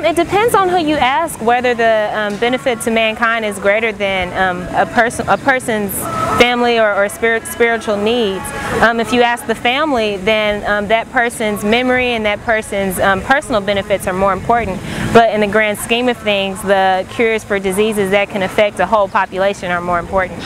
Um, it depends on who you ask whether the um, benefit to mankind is greater than um, a, person, a person's family or, or spirit, spiritual needs. Um, if you ask the family, then um, that person's memory and that person's um, personal benefits are more important. But in the grand scheme of things, the cures for diseases that can affect a whole population are more important.